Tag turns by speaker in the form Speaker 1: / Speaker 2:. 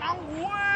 Speaker 1: đ ó n